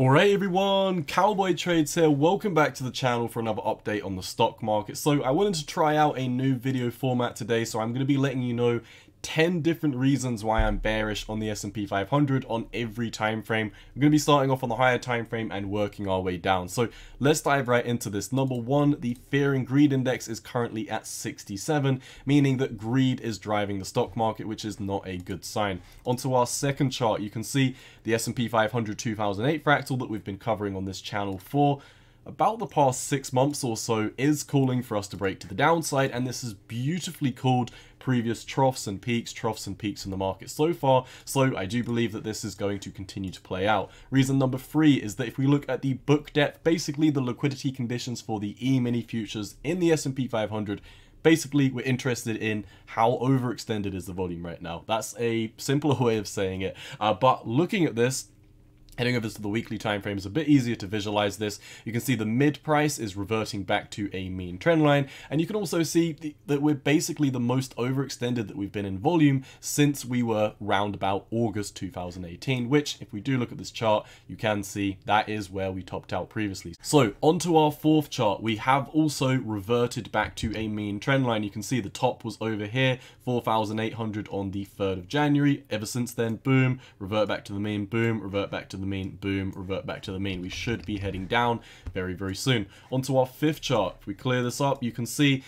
Alright everyone, Cowboy Trades here, welcome back to the channel for another update on the stock market. So I wanted to try out a new video format today, so I'm going to be letting you know 10 different reasons why I'm bearish on the S&P 500 on every time frame. I'm going to be starting off on the higher time frame and working our way down. So let's dive right into this. Number one, the fear and greed index is currently at 67, meaning that greed is driving the stock market, which is not a good sign. Onto our second chart, you can see the S&P 500 2008 fractal that we've been covering on this channel for about the past six months or so is calling for us to break to the downside and this is beautifully called previous troughs and peaks, troughs and peaks in the market so far, so I do believe that this is going to continue to play out. Reason number three is that if we look at the book depth, basically the liquidity conditions for the E-mini futures in the S&P 500, basically we're interested in how overextended is the volume right now. That's a simpler way of saying it. Uh, but looking at this, Heading over to the weekly time frame is a bit easier to visualize this. You can see the mid price is reverting back to a mean trend line, and you can also see the, that we're basically the most overextended that we've been in volume since we were round about August 2018, which if we do look at this chart, you can see that is where we topped out previously. So onto our fourth chart, we have also reverted back to a mean trend line. You can see the top was over here, 4,800 on the 3rd of January. Ever since then, boom, revert back to the mean, boom, revert back to the mean, boom, revert back to the mean. We should be heading down very, very soon. Onto our fifth chart. If we clear this up, you can see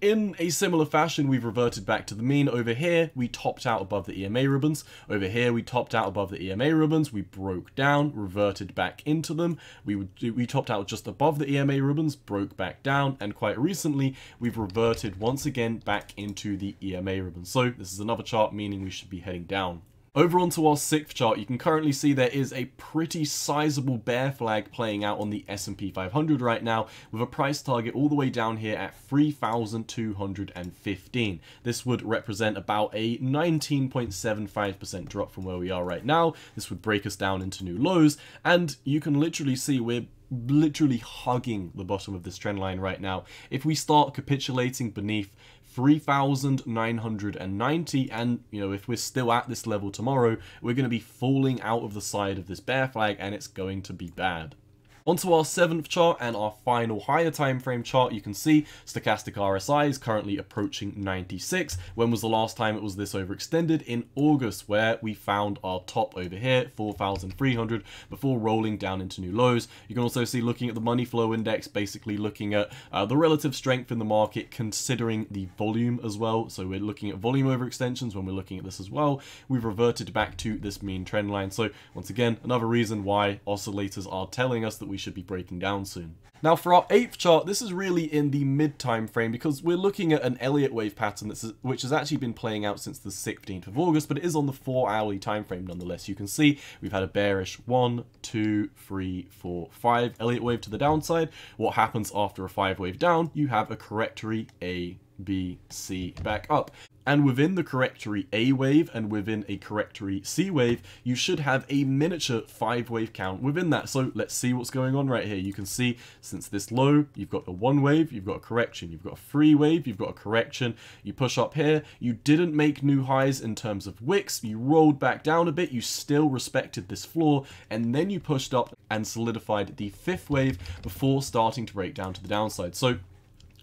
in a similar fashion, we've reverted back to the mean. Over here, we topped out above the EMA ribbons. Over here, we topped out above the EMA ribbons. We broke down, reverted back into them. We we topped out just above the EMA ribbons, broke back down, and quite recently, we've reverted once again back into the EMA ribbons. So this is another chart, meaning we should be heading down. Over onto our sixth chart, you can currently see there is a pretty sizable bear flag playing out on the S&P 500 right now, with a price target all the way down here at 3,215. This would represent about a 19.75% drop from where we are right now. This would break us down into new lows, and you can literally see we're literally hugging the bottom of this trend line right now. If we start capitulating beneath 3,990 and you know if we're still at this level tomorrow we're going to be falling out of the side of this bear flag and it's going to be bad. Onto our seventh chart and our final higher time frame chart, you can see stochastic RSI is currently approaching 96. When was the last time it was this overextended? In August, where we found our top over here, 4,300, before rolling down into new lows. You can also see looking at the money flow index, basically looking at uh, the relative strength in the market, considering the volume as well. So we're looking at volume overextensions when we're looking at this as well. We've reverted back to this mean trend line. So once again, another reason why oscillators are telling us that we should be breaking down soon. Now for our eighth chart, this is really in the mid time frame because we're looking at an Elliott wave pattern that's, which has actually been playing out since the 16th of August, but it is on the four hourly time frame nonetheless. You can see we've had a bearish one, two, three, four, five Elliott wave to the downside. What happens after a five wave down? You have a correctory A, B, C back up. And within the correctory A wave and within a correctory C wave, you should have a miniature 5 wave count within that. So let's see what's going on right here. You can see since this low, you've got a 1 wave, you've got a correction, you've got a 3 wave, you've got a correction. You push up here, you didn't make new highs in terms of wicks, you rolled back down a bit, you still respected this floor, and then you pushed up and solidified the 5th wave before starting to break down to the downside. So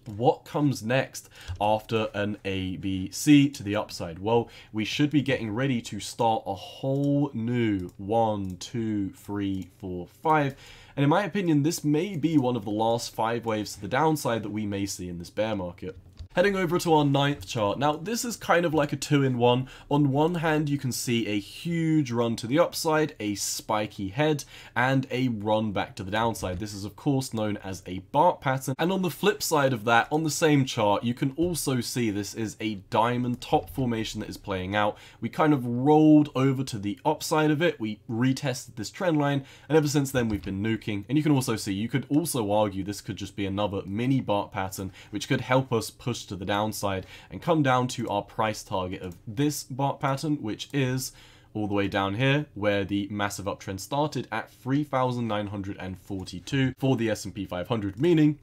what comes next after an ABC to the upside? Well, we should be getting ready to start a whole new one, two, three, four, five. And in my opinion, this may be one of the last five waves to the downside that we may see in this bear market. Heading over to our ninth chart. Now, this is kind of like a two-in-one. On one hand, you can see a huge run to the upside, a spiky head, and a run back to the downside. This is, of course, known as a Bart pattern. And on the flip side of that, on the same chart, you can also see this is a diamond top formation that is playing out. We kind of rolled over to the upside of it. We retested this trend line, and ever since then, we've been nuking. And you can also see, you could also argue this could just be another mini Bart pattern, which could help us push to the downside and come down to our price target of this pattern, which is all the way down here where the massive uptrend started at 3,942 for the S&P 500, meaning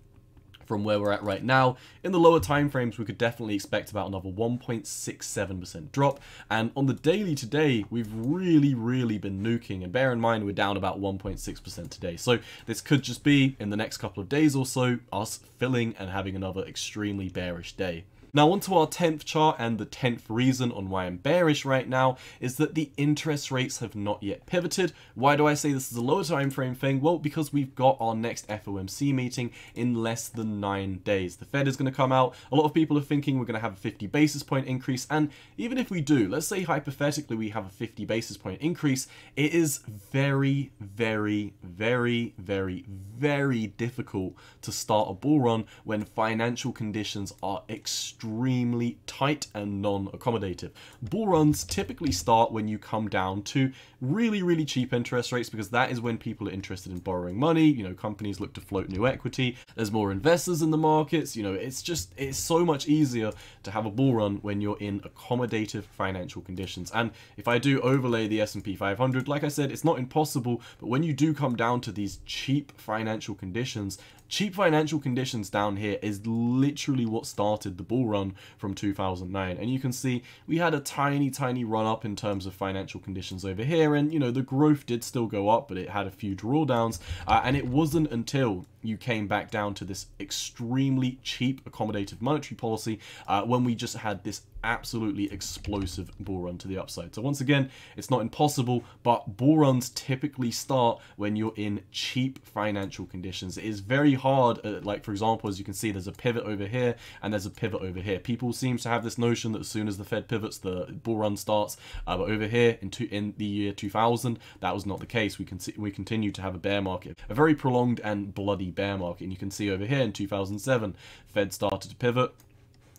from where we're at right now. In the lower time frames, we could definitely expect about another 1.67% drop. And on the daily today, we've really, really been nuking. And bear in mind, we're down about 1.6% today. So this could just be, in the next couple of days or so, us filling and having another extremely bearish day. Now onto our 10th chart and the 10th reason on why I'm bearish right now is that the interest rates have not yet pivoted. Why do I say this is a lower time frame thing? Well, because we've got our next FOMC meeting in less than 9 days. The Fed is going to come out. A lot of people are thinking we're going to have a 50 basis point increase and even if we do, let's say hypothetically we have a 50 basis point increase, it is very, very, very, very, very difficult to start a bull run when financial conditions are extremely extremely tight and non-accommodative. Bull runs typically start when you come down to really, really cheap interest rates because that is when people are interested in borrowing money. You know, companies look to float new equity. There's more investors in the markets. You know, it's just, it's so much easier to have a bull run when you're in accommodative financial conditions. And if I do overlay the S&P 500, like I said, it's not impossible, but when you do come down to these cheap financial conditions, cheap financial conditions down here is literally what started the bull run from 2009 and you can see we had a tiny tiny run up in terms of financial conditions over here. And you know the growth did still go up but it had a few drawdowns. Uh, and it wasn't until you came back down to this extremely cheap accommodative monetary policy uh, when we just had this absolutely explosive bull run to the upside. So once again, it's not impossible, but bull runs typically start when you're in cheap financial conditions. It is very hard, uh, like for example, as you can see, there's a pivot over here and there's a pivot over here. People seem to have this notion that as soon as the Fed pivots, the bull run starts. Uh, but over here in, two, in the year 2000, that was not the case. We, can we continue to have a bear market, a very prolonged and bloody bear market. And you can see over here in 2007, Fed started to pivot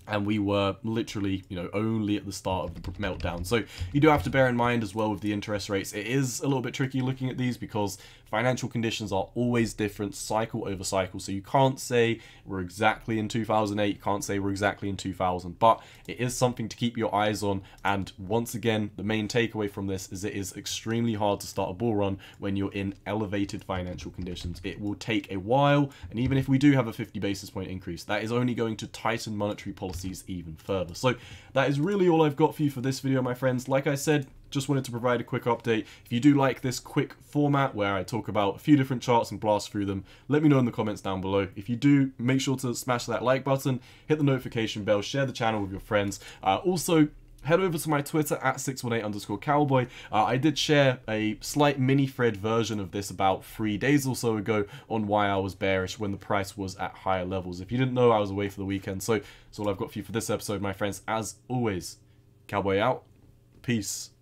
and we were literally, you know, only at the start of the meltdown. So you do have to bear in mind as well with the interest rates, it is a little bit tricky looking at these because financial conditions are always different cycle over cycle. So you can't say we're exactly in 2008, you can't say we're exactly in 2000, but it is something to keep your eyes on. And once again, the main takeaway from this is it is extremely hard to start a bull run when you're in elevated financial conditions. It will take a while, and even if we do have a 50 basis point increase, that is only going to tighten monetary policies even further. So that is really all I've got for you for this video, my friends. Like I said, just wanted to provide a quick update. If you do like this quick format where I talk about a few different charts and blast through them, let me know in the comments down below. If you do, make sure to smash that like button, hit the notification bell, share the channel with your friends. Uh, also, head over to my Twitter at 618 underscore cowboy. Uh, I did share a slight mini thread version of this about three days or so ago on why I was bearish when the price was at higher levels. If you didn't know, I was away for the weekend. So that's all I've got for you for this episode, my friends. As always, cowboy out. Peace.